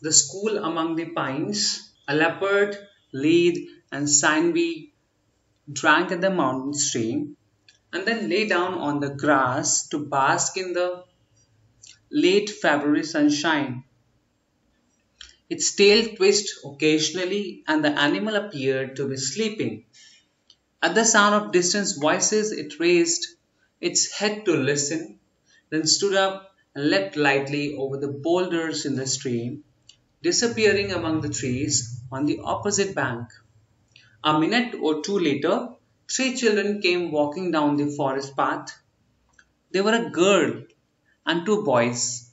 The school among the pines, a leopard, lead, and Sinbad drank at the mountain stream, and then lay down on the grass to bask in the late February sunshine. Its tail twisted occasionally, and the animal appeared to be sleeping. At the sound of distant voices it raised its head to listen, then stood up and leapt lightly over the boulders in the stream, disappearing among the trees on the opposite bank. A minute or two later, three children came walking down the forest path. They were a girl and two boys,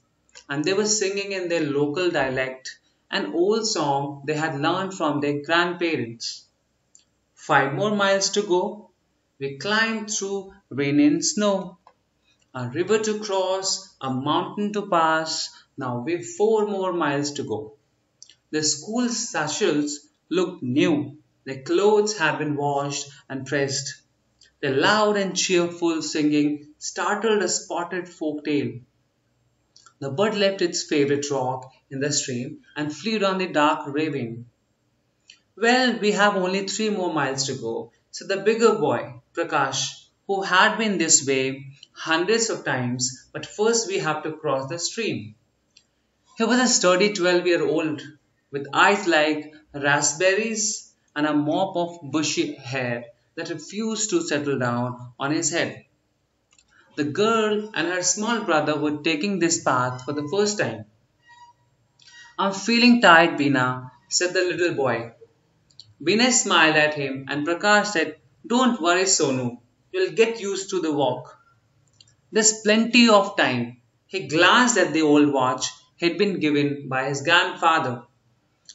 and they were singing in their local dialect an old song they had learned from their grandparents. Five more miles to go. We climbed through rain and snow. A river to cross, a mountain to pass. Now we've four more miles to go. The school satchels looked new. Their clothes had been washed and pressed. The loud and cheerful singing startled a spotted forktail. The bird left its favorite rock in the stream and flew down the dark ravine. Well, we have only three more miles to go, said the bigger boy, Prakash, who had been this way hundreds of times, but first we have to cross the stream. He was a sturdy 12 year old with eyes like raspberries and a mop of bushy hair that refused to settle down on his head. The girl and her small brother were taking this path for the first time. I'm feeling tired, Bina, said the little boy. Bina smiled at him and Prakash said, Don't worry, Sonu. You'll get used to the walk. There's plenty of time. He glanced at the old watch he'd been given by his grandfather.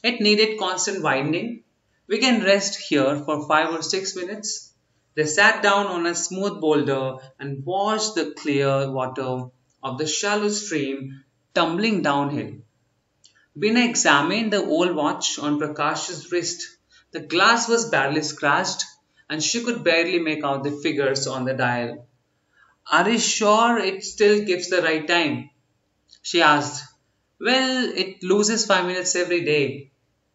It needed constant winding. We can rest here for five or six minutes. They sat down on a smooth boulder and watched the clear water of the shallow stream tumbling downhill. Bina examined the old watch on Prakash's wrist. The glass was badly scratched, and she could barely make out the figures on the dial. Are you sure it still gives the right time? She asked. Well, it loses five minutes every day,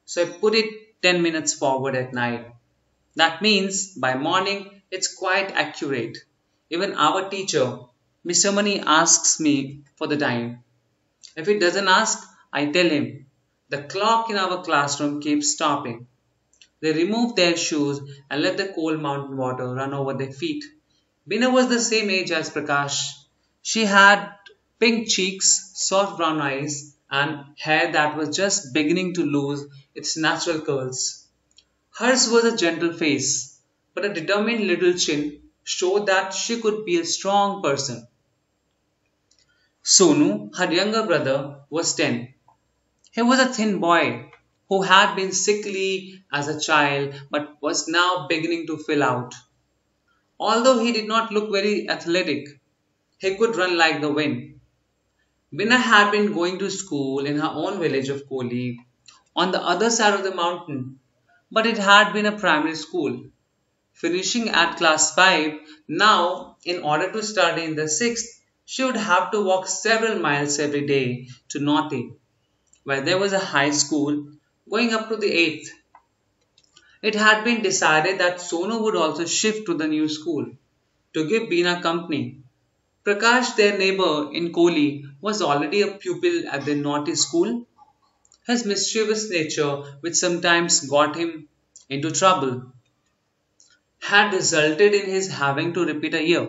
so I put it ten minutes forward at night. That means by morning it's quite accurate. Even our teacher, Mr. Mani, asks me for the time. If he doesn't ask, I tell him. The clock in our classroom keeps stopping. They removed their shoes and let the cold mountain water run over their feet. Bina was the same age as Prakash. She had pink cheeks, soft brown eyes, and hair that was just beginning to lose its natural curls. Hers was a gentle face, but a determined little chin showed that she could be a strong person. Sonu, her younger brother, was 10. He was a thin boy who had been sickly as a child but was now beginning to fill out. Although he did not look very athletic, he could run like the wind. Bina had been going to school in her own village of Koli on the other side of the mountain, but it had been a primary school. Finishing at class 5, now, in order to study in the 6th, she would have to walk several miles every day to Nauti, where there was a high school going up to the 8th. It had been decided that Sonu would also shift to the new school to give Bina company. Prakash, their neighbor in Koli, was already a pupil at the Nauti school. His mischievous nature, which sometimes got him into trouble, had resulted in his having to repeat a year.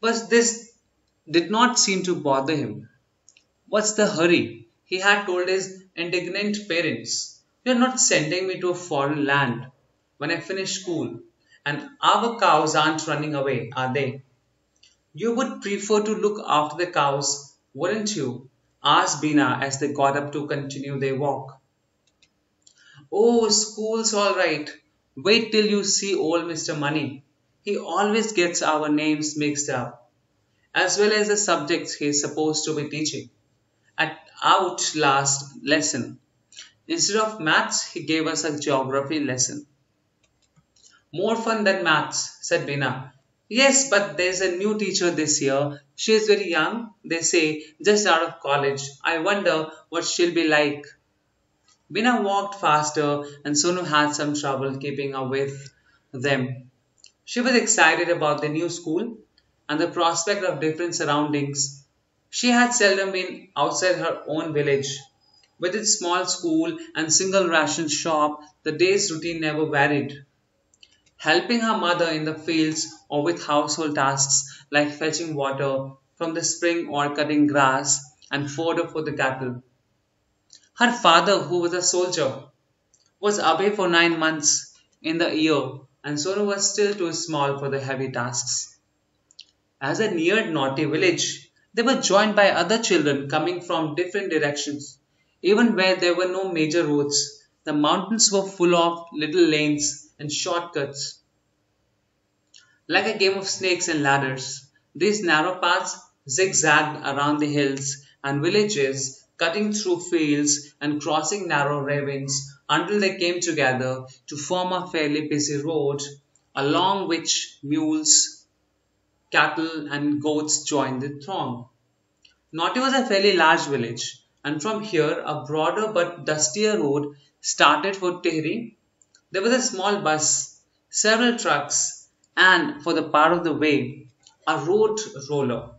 But this did not seem to bother him. What's the hurry? He had told his indignant parents, You're not sending me to a foreign land when I finish school, and our cows aren't running away, are they? You would prefer to look after the cows, wouldn't you? asked Bina as they got up to continue their walk. Oh, school's all right. Wait till you see old Mr. Mani. He always gets our names mixed up, as well as the subjects he's supposed to be teaching. At out last lesson, instead of maths, he gave us a geography lesson. More fun than maths, said Bina. Yes, but there's a new teacher this year. She is very young, they say, just out of college. I wonder what she'll be like. Bina walked faster and Sonu had some trouble keeping up with them. She was excited about the new school and the prospect of different surroundings. She had seldom been outside her own village. With its small school and single ration shop, the day's routine never varied. Helping her mother in the fields or with household tasks like fetching water from the spring or cutting grass and fodder for the cattle. Her father, who was a soldier, was away for nine months in the year, and Sonu was still too small for the heavy tasks. As they neared Nauti village, they were joined by other children coming from different directions. Even where there were no major roads, the mountains were full of little lanes and shortcuts. Like a game of snakes and ladders, these narrow paths zigzagged around the hills and villages, cutting through fields and crossing narrow ravines until they came together to form a fairly busy road along which mules, cattle, and goats joined the throng. Nauti was a fairly large village, and from here a broader but dustier road started for Tehri. There was a small bus, several trucks, and for the part of the way, a road roller.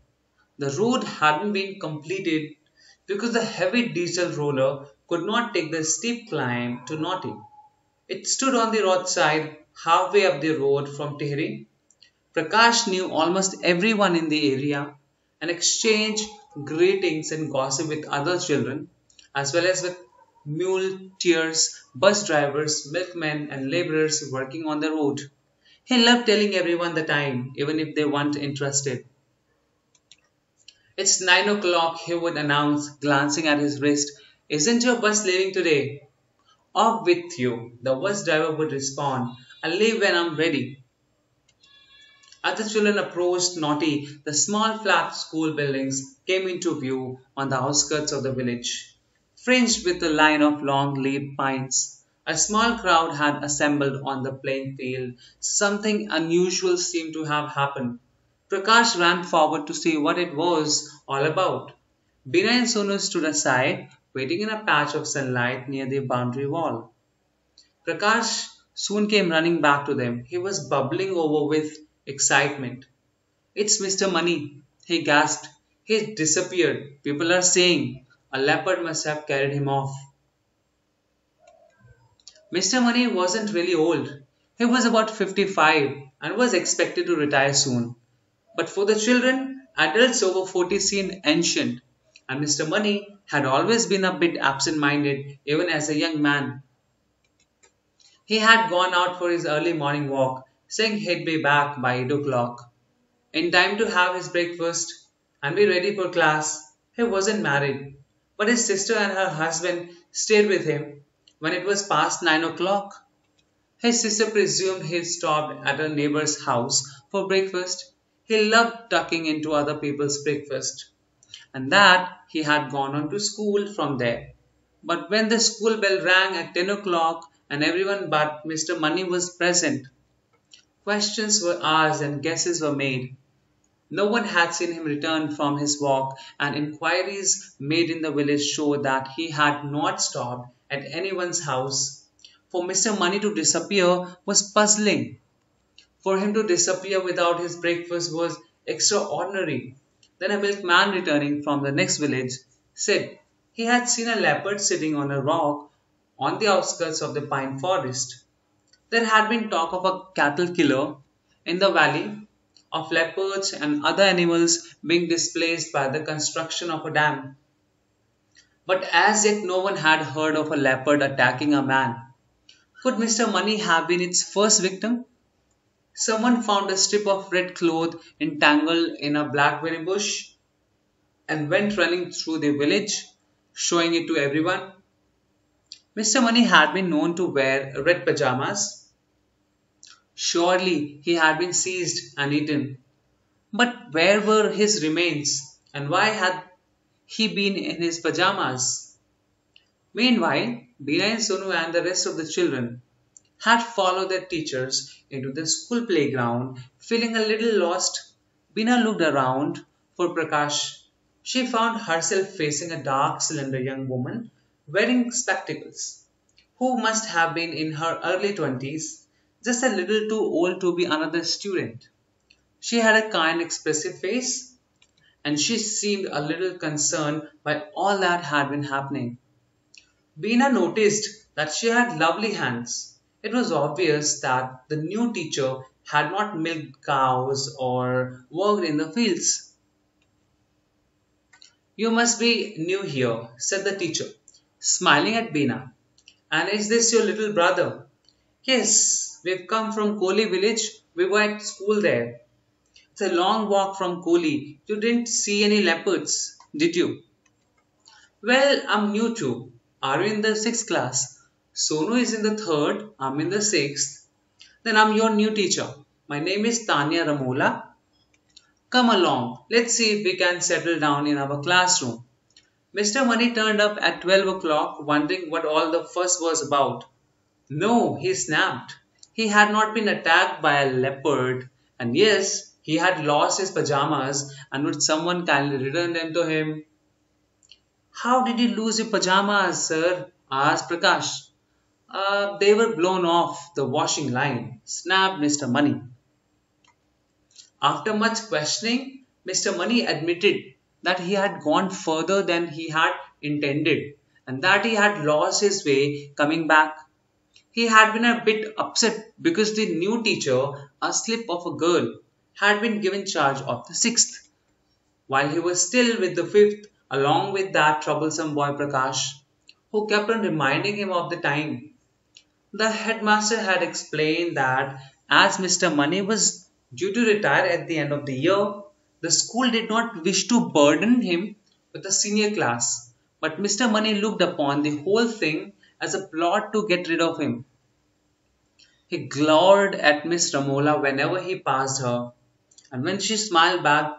The road hadn't been completed because the heavy diesel roller could not take the steep climb to Nauti. It stood on the roadside halfway up the road from Tehri. Prakash knew almost everyone in the area and exchanged greetings and gossip with other children as well as with muleteers, bus drivers, milkmen, and laborers working on the road. He loved telling everyone the time, even if they weren't interested. It's nine o'clock, he would announce, glancing at his wrist. Isn't your bus leaving today? Off with you, the bus driver would respond. I'll leave when I'm ready. As the children approached Nauti, the small flat school buildings came into view on the outskirts of the village, fringed with a line of long-leaved pines. A small crowd had assembled on the playing field. Something unusual seemed to have happened. Prakash ran forward to see what it was all about. Bina and Sonu stood aside, waiting in a patch of sunlight near the boundary wall. Prakash soon came running back to them. He was bubbling over with excitement. It's Mr. Mani, he gasped. He's disappeared. People are saying a leopard must have carried him off. Mr. Mani wasn't really old. He was about 55 and was expected to retire soon. But for the children, adults over 40 seemed ancient, and Mr. Mani had always been a bit absent minded even as a young man. He had gone out for his early morning walk, saying he'd be back by 8 o'clock. In time to have his breakfast and be ready for class. He wasn't married, but his sister and her husband stayed with him when it was past 9 o'clock. His sister presumed he'd stopped at a neighbor's house for breakfast he loved tucking into other people's breakfast, and that he had gone on to school from there. But when the school bell rang at 10 o'clock and everyone but Mr. Mani was present, questions were asked and guesses were made. No one had seen him return from his walk, and inquiries made in the village showed that he had not stopped at anyone's house. For Mr. Mani to disappear was puzzling. For him to disappear without his breakfast was extraordinary. Then a milkman returning from the next village said he had seen a leopard sitting on a rock on the outskirts of the pine forest. There had been talk of a cattle killer in the valley, of leopards and other animals being displaced by the construction of a dam. But as yet no one had heard of a leopard attacking a man. Could Mr. Mani have been its first victim? Someone found a strip of red cloth entangled in a blackberry bush and went running through the village, showing it to everyone. Mr. Mani had been known to wear red pajamas. Surely he had been seized and eaten. But where were his remains, and why had he been in his pajamas? Meanwhile, Bina and Sonu and the rest of the children had followed their teachers into the school playground, feeling a little lost. Bina looked around for Prakash. She found herself facing a dark, slender young woman wearing spectacles. who must have been in her early 20s, just a little too old to be another student. She had a kind, expressive face, and she seemed a little concerned by all that had been happening. Bina noticed that she had lovely hands. It was obvious that the new teacher had not milked cows or worked in the fields. You must be new here, said the teacher, smiling at Bina. And is this your little brother? Yes, we've come from Koli village. We were at school there. It's a long walk from Koli. You didn't see any leopards, did you? Well, I'm new too. Are you in the sixth class? Sonu is in the third. I'm in the sixth. Then I'm your new teacher. My name is Tanya Ramola. Come along. Let's see if we can settle down in our classroom. Mr. Mani turned up at 12 o'clock, wondering what all the fuss was about. No, he snapped. He had not been attacked by a leopard, and yes, he had lost his pajamas, and would someone kindly return them to him? How did you lose your pajamas, sir? asked Prakash. Uh, they were blown off the washing line, snapped Mr. Mani. After much questioning, Mr. Mani admitted that he had gone further than he had intended and that he had lost his way coming back. He had been a bit upset because the new teacher, a slip of a girl, had been given charge of the sixth, while he was still with the fifth, along with that troublesome boy Prakash, who kept on reminding him of the time. The headmaster had explained that as Mr. Mani was due to retire at the end of the year, the school did not wish to burden him with a senior class, but Mr. Mani looked upon the whole thing as a plot to get rid of him. He glowered at Miss Ramola whenever he passed her, and when she smiled back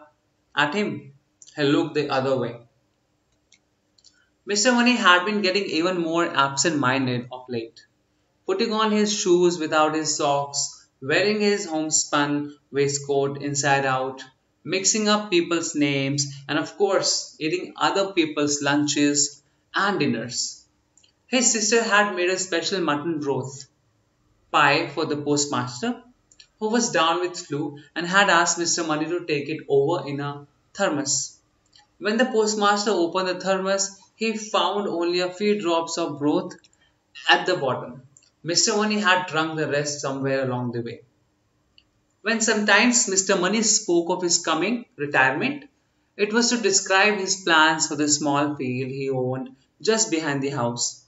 at him, he looked the other way. Mr. Mani had been getting even more absent minded of late, putting on his shoes without his socks, wearing his homespun waistcoat inside out, mixing up people's names, and of course, eating other people's lunches and dinners. His sister had made a special mutton broth pie for the postmaster, who was down with flu and had asked Mr. Mani to take it over in a thermos. When the postmaster opened the thermos, he found only a few drops of broth at the bottom. Mr. Mani had drunk the rest somewhere along the way. When sometimes Mr. Mani spoke of his coming retirement, it was to describe his plans for the small field he owned just behind the house.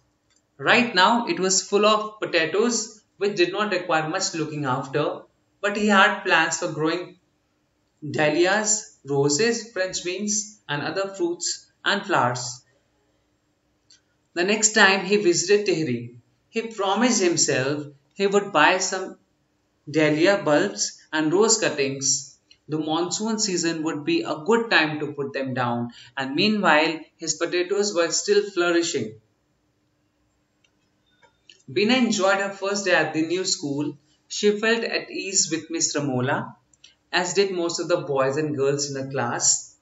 Right now it was full of potatoes which did not require much looking after, but he had plans for growing dahlias, roses, French beans, and other fruits and flowers. The next time he visited Tehri, he promised himself he would buy some dahlia bulbs and rose cuttings. The monsoon season would be a good time to put them down, and meanwhile his potatoes were still flourishing. Bina enjoyed her first day at the new school. She felt at ease with Miss Ramola, as did most of the boys and girls in her class.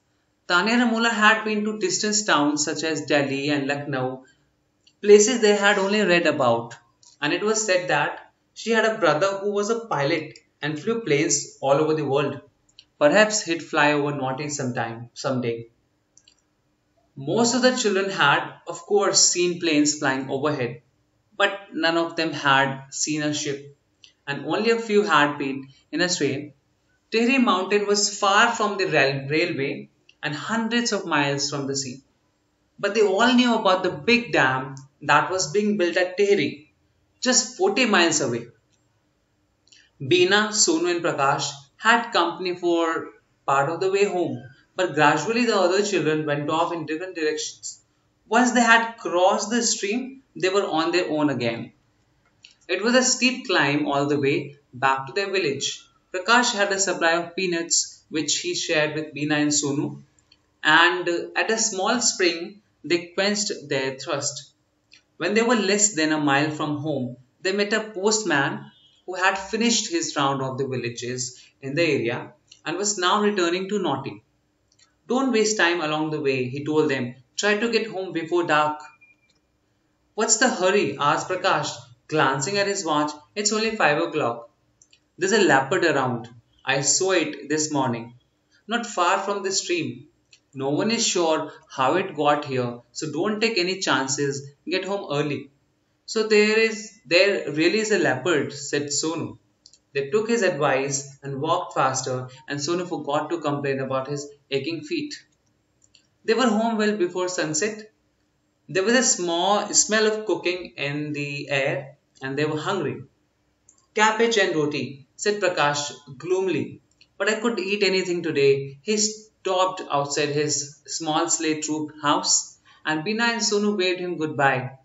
Tanya Ramola had been to distant towns such as Delhi and Lucknow, places they had only read about, and it was said that she had a brother who was a pilot and flew planes all over the world. Perhaps he'd fly over Nauti sometime, someday. Most of the children had, of course, seen planes flying overhead, but none of them had seen a ship, and only a few had been in a train. Tehri Mountain was far from the rail- railway and hundreds of miles from the sea. But they all knew about the big dam that was being built at Tehri, just 40 miles away. Bina, Sonu, and Prakash had company for part of the way home, but gradually the other children went off in different directions. Once they had crossed the stream, they were on their own again. It was a steep climb all the way back to their village. Prakash had a supply of peanuts which he shared with Bina and Sonu, and at a small spring they quenched their thirst. When they were less than a mile from home, they met a postman who had finished his round of the villages in the area and was now returning to Nauti. Don't waste time along the way, he told them. Try to get home before dark. What's the hurry? asked Prakash, glancing at his watch. It's only five o'clock. There's a leopard around. I saw it this morning, not far from the stream. No one is sure how it got here, so don't take any chances. Get home early. So there is there really is a leopard, said Sonu. They took his advice and walked faster, and Sonu forgot to complain about his aching feet. They were home well before sunset. There was a small smell of cooking in the air, and they were hungry. Cabbage and roti, said Prakash gloomily. But I could eat anything today. He stopped outside his small slate roof house, and Bina and Sonu waved him goodbye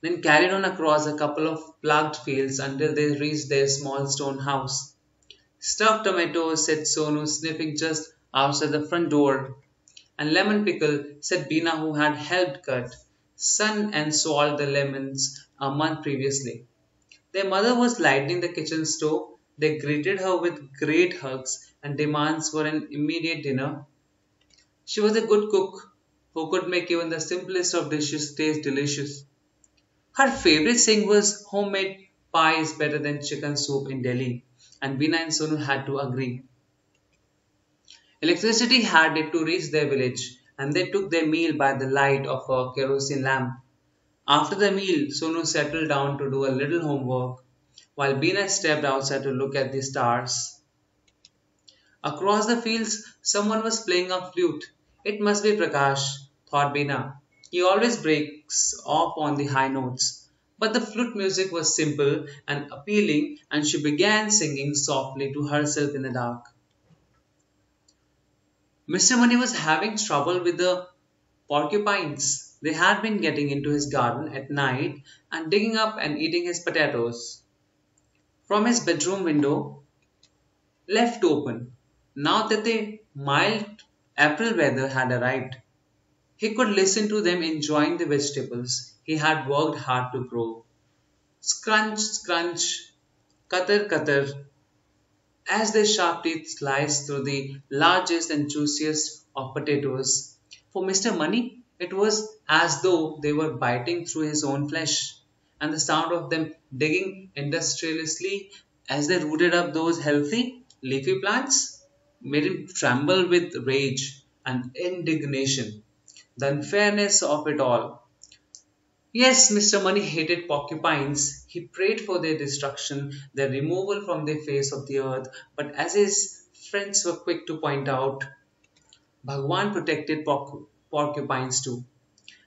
then carried on across a couple of plugged fields until they reached their small stone house. Stuffed tomatoes, said Sonu, sniffing just outside the front door. And lemon pickle, said Bina, who had helped cut, sun and salt the lemons a month previously. Their mother was lighting the kitchen stove. They greeted her with great hugs and demands for an immediate dinner. She was a good cook who could make even the simplest of dishes taste delicious. Her favorite thing was homemade pie is better than chicken soup in Delhi, and Bina and Sonu had to agree. Electricity had it to reach their village, and they took their meal by the light of a kerosene lamp. After the meal, Sonu settled down to do a little homework, while Bina stepped outside to look at the stars. Across the fields, someone was playing a flute. It must be Prakash, thought Bina. He always breaks off on the high notes. But the flute music was simple and appealing, and she began singing softly to herself in the dark. Mr. Mani was having trouble with the porcupines. They had been getting into his garden at night and digging up and eating his potatoes. From his bedroom window, left open, now that the mild April weather had arrived, he could listen to them enjoying the vegetables he had worked hard to grow. Scrunch, scrunch, cutter, cutter, as their sharp teeth sliced through the largest and juiciest of potatoes. For Mr. Mani, it was as though they were biting through his own flesh, and the sound of them digging industriously as they rooted up those healthy, leafy plants made him tremble with rage and indignation the unfairness of it all. Yes, Mr. Mani hated porcupines. He prayed for their destruction, their removal from the face of the earth. But as his friends were quick to point out, Bhagwan protected porc- porcupines too.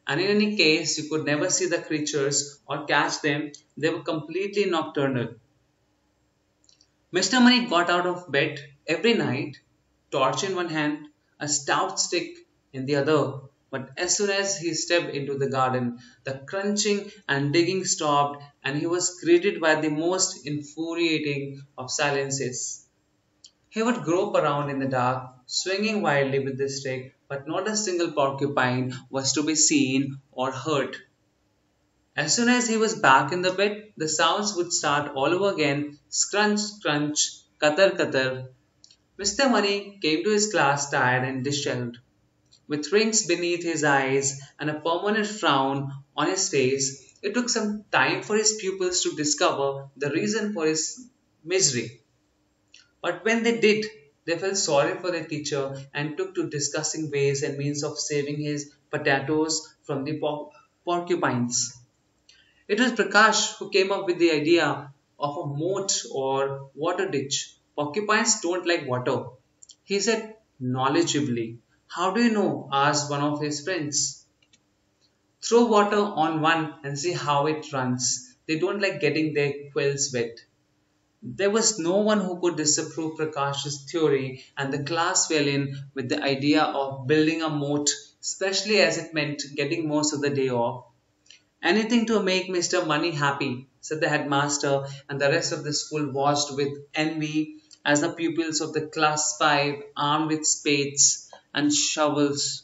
And in any case, you could never see the creatures or catch them. They were completely nocturnal. Mr. Mani got out of bed every night, torch in one hand, a stout stick in the other, but as soon as he stepped into the garden, the crunching and digging stopped, and he was greeted by the most infuriating of silences. He would grope around in the dark, swinging wildly with the stick, but not a single porcupine was to be seen or heard. As soon as he was back in the bed, the sounds would start all over again scrunch, scrunch, cutter, cutter. Mr. Mani came to his class tired and disheveled. With rings beneath his eyes and a permanent frown on his face, it took some time for his pupils to discover the reason for his misery. But when they did, they felt sorry for their teacher and took to discussing ways and means of saving his potatoes from the porcupines. It was Prakash who came up with the idea of a moat or water ditch. Porcupines don't like water, he said knowledgeably. How do you know? asked one of his friends. Throw water on one and see how it runs. They don't like getting their quills wet. There was no one who could disapprove Prakash's theory, and the class fell in with the idea of building a moat, especially as it meant getting most of the day off. Anything to make Mr. Mani happy, said the headmaster, and the rest of the school watched with envy as the pupils of the class 5, armed with spades, and shovels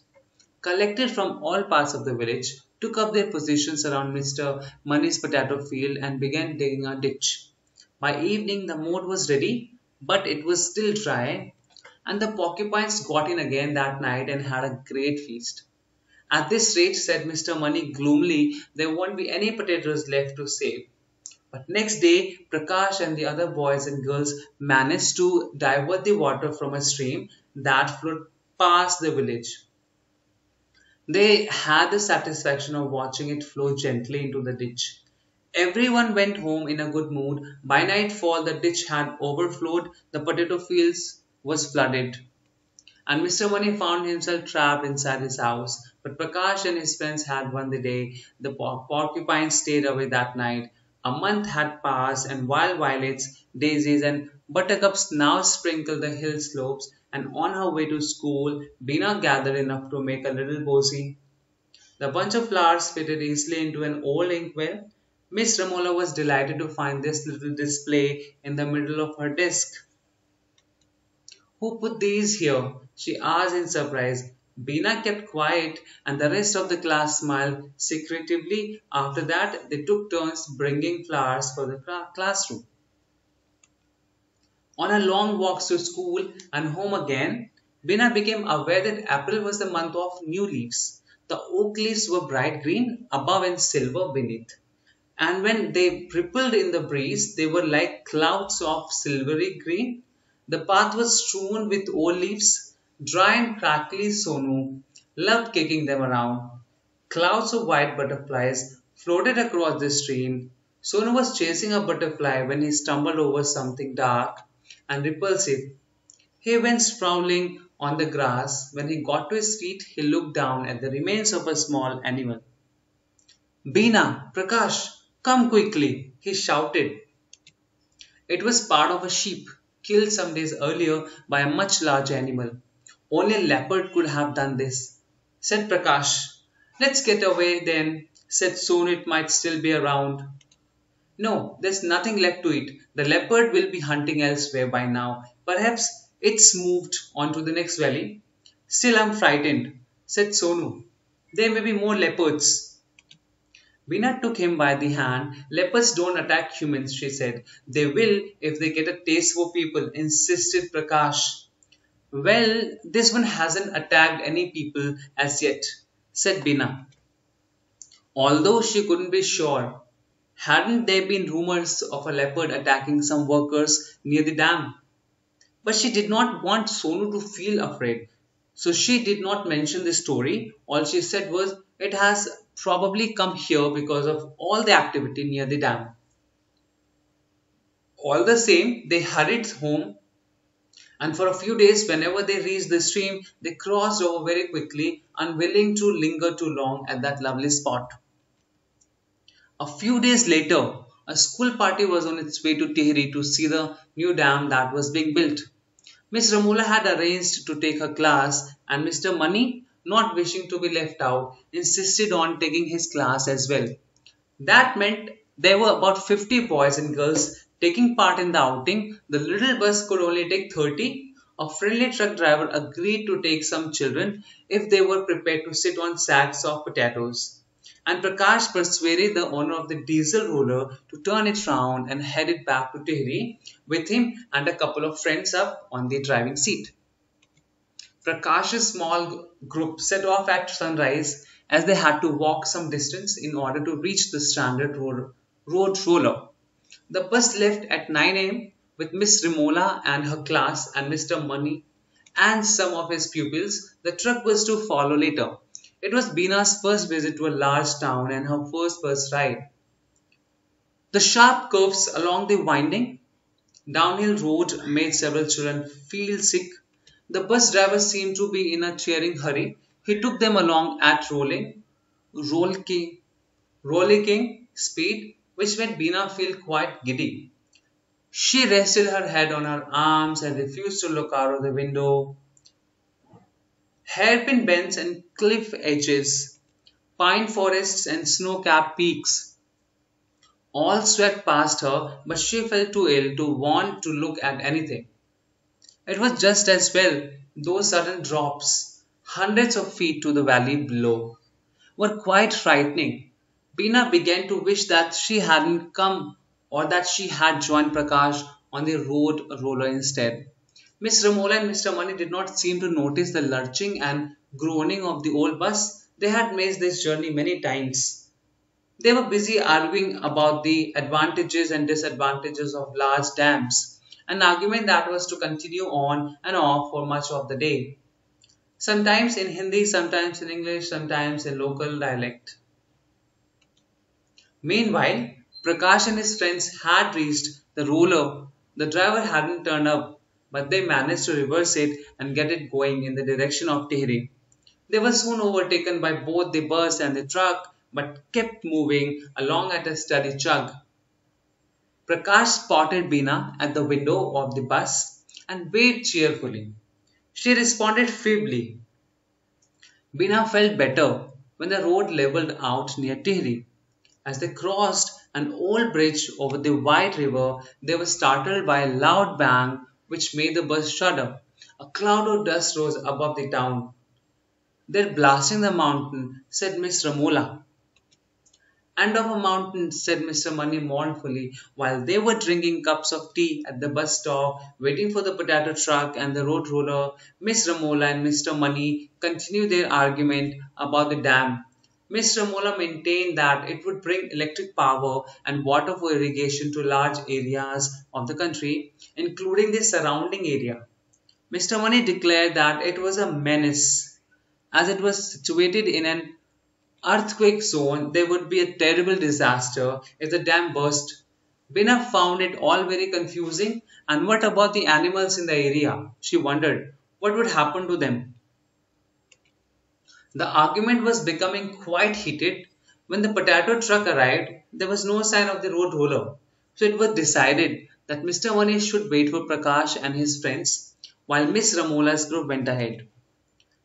collected from all parts of the village took up their positions around Mr. Mani's potato field and began digging a ditch. By evening, the moat was ready, but it was still dry, and the porcupines got in again that night and had a great feast. At this rate, said Mr. Mani gloomily, there won't be any potatoes left to save. But next day, Prakash and the other boys and girls managed to divert the water from a stream that flowed past the village. They had the satisfaction of watching it flow gently into the ditch. Everyone went home in a good mood. By nightfall, the ditch had overflowed, the potato fields was flooded, and Mr. Mani found himself trapped inside his house. But Prakash and his friends had won the day. The porcupine stayed away that night. A month had passed, and wild violets, daisies, and buttercups now sprinkled the hill slopes, and on her way to school, Bina gathered enough to make a little posy. The bunch of flowers fitted easily into an old inkwell. Miss Ramola was delighted to find this little display in the middle of her desk. Who put these here? she asked in surprise. Bina kept quiet and the rest of the class smiled secretively. After that, they took turns bringing flowers for the classroom. On her long walks to school and home again, Bina became aware that April was the month of new leaves. The oak leaves were bright green above and silver beneath. And when they rippled in the breeze, they were like clouds of silvery green. The path was strewn with old leaves Dry and crackly Sonu loved kicking them around. Clouds of white butterflies floated across the stream. Sonu was chasing a butterfly when he stumbled over something dark and repulsive. He went sprawling on the grass. When he got to his feet, he looked down at the remains of a small animal. Bina, Prakash, come quickly, he shouted. It was part of a sheep, killed some days earlier by a much larger animal. Only a leopard could have done this, said Prakash. Let's get away then, said Sonu it might still be around. No, there's nothing left to eat. The leopard will be hunting elsewhere by now. Perhaps it's moved on to the next valley. Still, I'm frightened, said Sonu. There may be more leopards. Bina took him by the hand. Leopards don't attack humans, she said. They will if they get a taste for people, insisted Prakash. Well, this one hasn't attacked any people as yet, said Bina. Although she couldn't be sure, hadn't there been rumors of a leopard attacking some workers near the dam? But she did not want Sonu to feel afraid, so she did not mention the story. All she said was, it has probably come here because of all the activity near the dam. All the same, they hurried home and for a few days, whenever they reached the stream, they crossed over very quickly, unwilling to linger too long at that lovely spot. A few days later, a school party was on its way to Tehri to see the new dam that was being built. Miss Ramola had arranged to take her class, and Mr. Mani, not wishing to be left out, insisted on taking his class as well. That meant there were about 50 boys and girls Taking part in the outing, the little bus could only take 30. A friendly truck driver agreed to take some children if they were prepared to sit on sacks of potatoes. And Prakash persuaded the owner of the diesel roller to turn it round and head it back to Tehri with him and a couple of friends up on the driving seat. Prakash's small group set off at sunrise as they had to walk some distance in order to reach the stranded road, road roller. The bus left at 9 am with Miss Ramola and her class and Mr. Mani and some of his pupils. The truck was to follow later. It was Bina's first visit to a large town and her first bus ride. The sharp curves along the winding downhill road made several children feel sick. The bus driver seemed to be in a cheering hurry. He took them along at rolling, rollicking, rollicking speed which made Bina feel quite giddy. She rested her head on her arms and refused to look out of the window. Hairpin bends and cliff edges, pine forests and snow-capped peaks. All swept past her, but she felt too ill to want to look at anything. It was just as well, those sudden drops, hundreds of feet to the valley below, were quite frightening. Bina began to wish that she hadn't come or that she had joined Prakash on the road roller instead. Miss Ramola and Mr. Mani did not seem to notice the lurching and groaning of the old bus. They had made this journey many times. They were busy arguing about the advantages and disadvantages of large dams, an argument that was to continue on and off for much of the day. Sometimes in Hindi, sometimes in English, sometimes in local dialect. Meanwhile, Prakash and his friends had reached the roller. The driver hadn't turned up, but they managed to reverse it and get it going in the direction of Tehri. They were soon overtaken by both the bus and the truck, but kept moving along at a steady chug. Prakash spotted Bina at the window of the bus and waved cheerfully. She responded feebly. Bina felt better when the road leveled out near Tehri. As they crossed an old bridge over the wide river, they were startled by a loud bang which made the bus shudder. A cloud of dust rose above the town. They're blasting the mountain, said Miss Ramola. And of a mountain, said Mr. Mani mournfully, while they were drinking cups of tea at the bus stop, waiting for the potato truck and the road roller. Miss Ramola and Mr. Mani continued their argument about the dam. Mr. Ramola maintained that it would bring electric power and water for irrigation to large areas of the country, including the surrounding area. Mr. Mani declared that it was a menace. As it was situated in an earthquake zone, there would be a terrible disaster if the dam burst. Bina found it all very confusing. And what about the animals in the area? She wondered. What would happen to them? The argument was becoming quite heated. When the potato truck arrived, there was no sign of the road roller. So it was decided that Mr. Mani should wait for Prakash and his friends while Miss Ramola's group went ahead.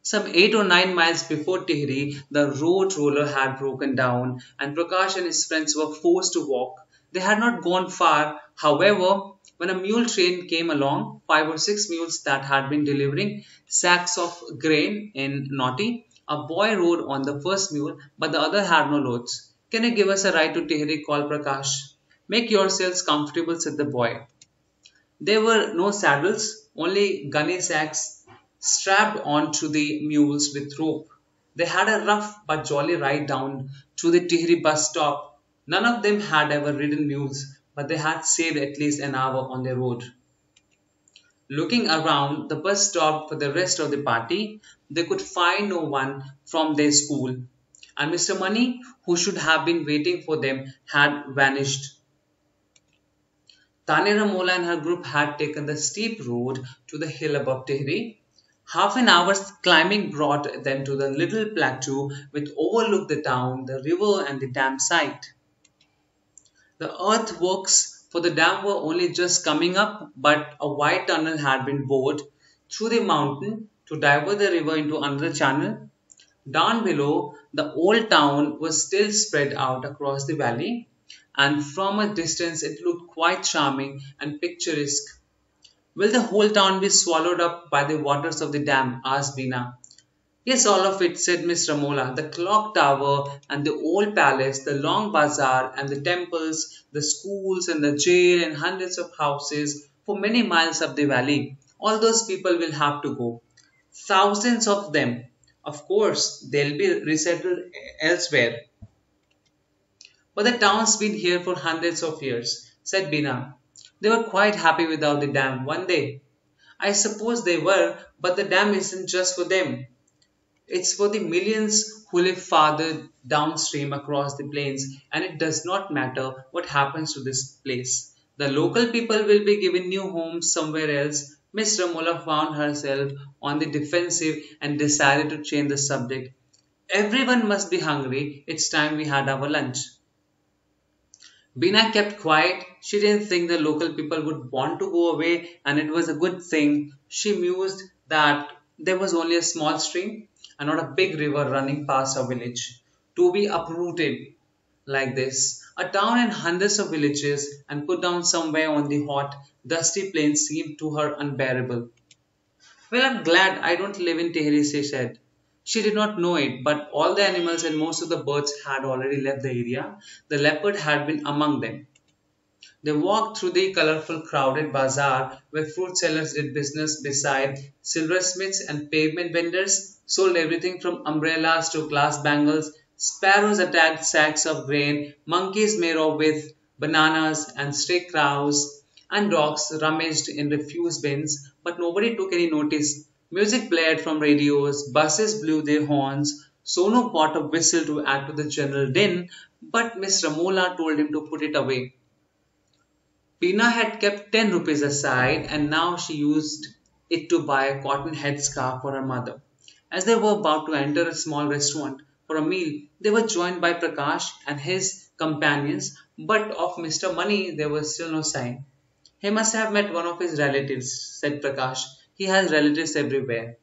Some eight or nine miles before Tehri, the road roller had broken down and Prakash and his friends were forced to walk. They had not gone far, however, when a mule train came along, five or six mules that had been delivering sacks of grain in Nauti, a boy rode on the first mule, but the other had no loads. Can you give us a ride to Tehri? called Prakash. Make yourselves comfortable, said the boy. There were no saddles, only gunny sacks strapped onto the mules with rope. They had a rough but jolly ride down to the Tehri bus stop. None of them had ever ridden mules, but they had saved at least an hour on the road. Looking around, the bus stopped for the rest of the party. They could find no one from their school, and Mr. Mani, who should have been waiting for them, had vanished. Tanya Ramola and her group had taken the steep road to the hill above Tehri. Half an hour's climbing brought them to the little plateau which overlooked the town, the river, and the dam site. The earthworks for the dam were only just coming up, but a wide tunnel had been bored through the mountain to divert the river into another channel. Down below, the old town was still spread out across the valley, and from a distance it looked quite charming and picturesque. Will the whole town be swallowed up by the waters of the dam? asked Bina. Yes, all of it, said Miss Ramola. The clock tower and the old palace, the long bazaar and the temples, the schools and the jail and hundreds of houses for many miles up the valley. All those people will have to go. Thousands of them. Of course, they'll be resettled elsewhere. But the town's been here for hundreds of years, said Bina. They were quite happy without the dam one day. I suppose they were, but the dam isn't just for them. It's for the millions who live farther downstream across the plains, and it does not matter what happens to this place. The local people will be given new homes somewhere else. Miss Ramola found herself on the defensive and decided to change the subject. Everyone must be hungry. It's time we had our lunch. Bina kept quiet. She didn't think the local people would want to go away, and it was a good thing. She mused that there was only a small stream and not a big river running past our village. To be uprooted like this, a town and hundreds of villages, and put down somewhere on the hot, dusty plains seemed to her unbearable. Well, I'm glad I don't live in Tehri, she said. She did not know it, but all the animals and most of the birds had already left the area. The leopard had been among them. They walked through the colorful, crowded bazaar where fruit sellers did business beside silversmiths and pavement vendors sold everything from umbrellas to glass bangles. Sparrows attacked sacks of grain, monkeys made off with bananas, and stray crows and dogs rummaged in refuse bins, but nobody took any notice. Music blared from radios, buses blew their horns, Sonu bought a whistle to add to the general din, but Miss Ramola told him to put it away. Bina had kept 10 rupees aside and now she used it to buy a cotton headscarf for her mother. As they were about to enter a small restaurant for a meal, they were joined by Prakash and his companions, but of Mr. Mani there was still no sign. He must have met one of his relatives, said Prakash. He has relatives everywhere.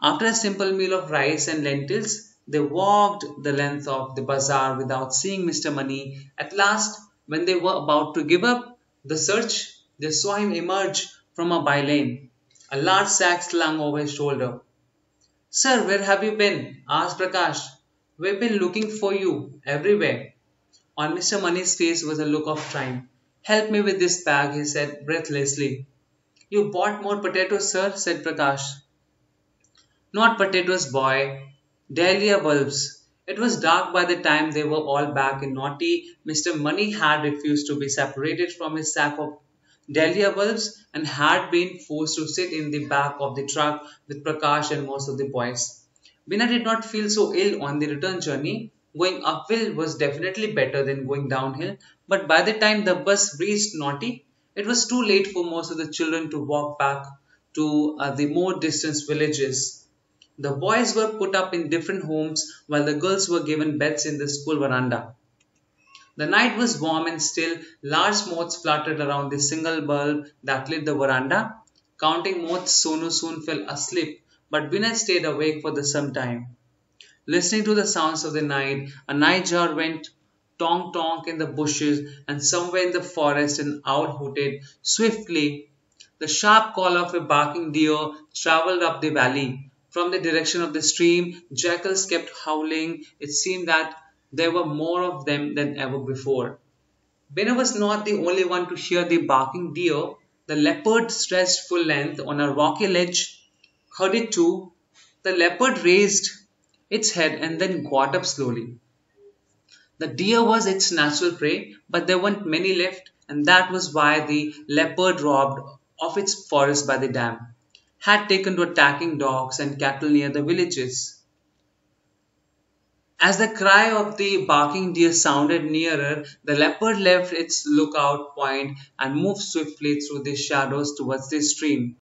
After a simple meal of rice and lentils, they walked the length of the bazaar without seeing Mr. Mani. At last, when they were about to give up, the search, they saw him emerge from a by lane, a large sack slung over his shoulder. Sir, where have you been? asked Prakash. We've been looking for you everywhere. On Mr. Mani's face was a look of triumph. Help me with this bag, he said breathlessly. You bought more potatoes, sir, said Prakash. Not potatoes, boy. Dahlia bulbs. It was dark by the time they were all back in Nauti. Mr. Mani had refused to be separated from his sack of dahlia bulbs and had been forced to sit in the back of the truck with Prakash and most of the boys. Bina did not feel so ill on the return journey. Going uphill was definitely better than going downhill, but by the time the bus reached Nauti, it was too late for most of the children to walk back to uh, the more distant villages. The boys were put up in different homes while the girls were given beds in the school veranda. The night was warm and still. Large moths fluttered around the single bulb that lit the veranda. Counting moths, Sonu soon fell asleep, but Bina stayed awake for the some time. Listening to the sounds of the night, a nightjar went tonk tonk in the bushes, and somewhere in the forest an owl hooted swiftly. The sharp call of a barking deer travelled up the valley. From the direction of the stream, jackals kept howling. It seemed that there were more of them than ever before. Bina was not the only one to hear the barking deer. The leopard stretched full length on a rocky ledge heard it too. The leopard raised its head and then got up slowly. The deer was its natural prey, but there weren't many left, and that was why the leopard robbed of its forest by the dam had taken to attacking dogs and cattle near the villages. As the cry of the barking deer sounded nearer, the leopard left its lookout point and moved swiftly through the shadows towards the stream.